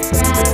Bye.